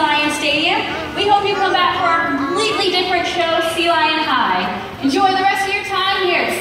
Lions Stadium. We hope you